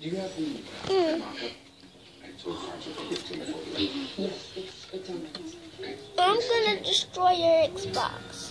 You have the mm. I'm gonna destroy your Xbox.